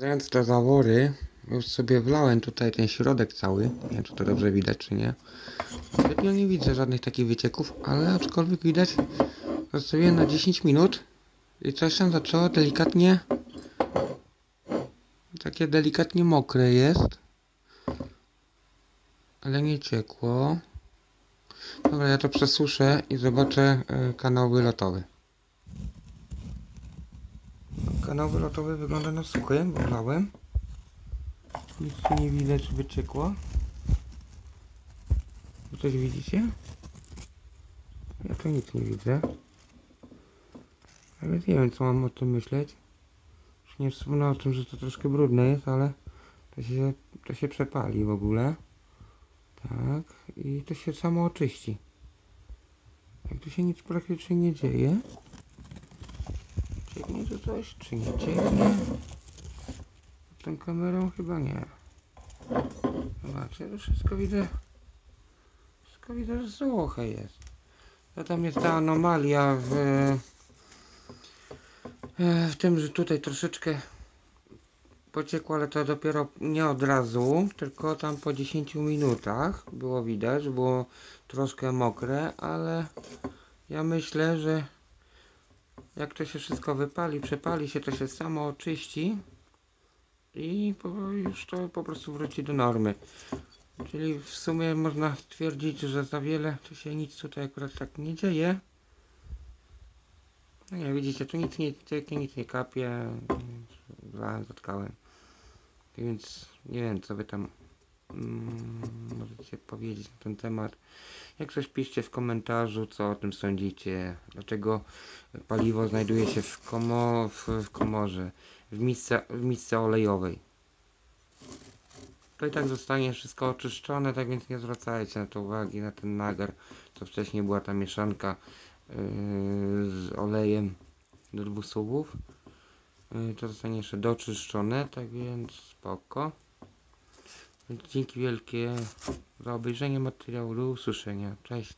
Wracając do zawory, już sobie wlałem tutaj ten środek cały. Nie wiem, czy to dobrze widać, czy nie. Zbytnio nie widzę żadnych takich wycieków, ale aczkolwiek widać, zostawiłem na 10 minut i coś tam zaczęło delikatnie takie delikatnie mokre jest. Ale nie ciekło. Dobra, ja to przesuszę i zobaczę y, kanał wylotowy. Kanał wylotowy wygląda na suchy, bo wlałem. Nic tu nie widać, żeby ciekło. Wy coś widzicie? Ja to nic nie widzę. Więc nie wiem, co mam o tym myśleć. Już nie wspomnę o tym, że to troszkę brudne jest, ale to się, to się przepali w ogóle. Tak. I to się samo oczyści. Jak tu się nic praktycznie nie dzieje. Cieknie tu coś, czy nie cieknie? Tą kamerą chyba nie. Zobaczcie, to wszystko widzę. Wszystko widzę, że suche jest. To tam jest ta anomalia w, e, w tym, że tutaj troszeczkę pociekło, ale to dopiero nie od razu, tylko tam po 10 minutach było widać, było troszkę mokre, ale ja myślę, że jak to się wszystko wypali, przepali się, to się samo oczyści i już to po prostu wróci do normy. Czyli w sumie można twierdzić, że za wiele to się nic tutaj akurat tak nie dzieje. No nie, widzicie, tu nic nie cieknie, nic nie kapie. Wlałem, zatkałem. Więc nie wiem, co wy tam mm, możecie powiedzieć na ten temat. Jak coś piszcie w komentarzu, co o tym sądzicie. Dlaczego paliwo znajduje się w, komo, w, w komorze, w misce, w misce olejowej. To i tak zostanie wszystko oczyszczone, tak więc nie zwracajcie na to uwagi, na ten nagar, co wcześniej była ta mieszanka yy, z olejem do dwóch słowów. Yy, to zostanie jeszcze doczyszczone, tak więc spoko. Dzięki wielkie. Za obejrzenie materiału, do usłyszenia, cześć.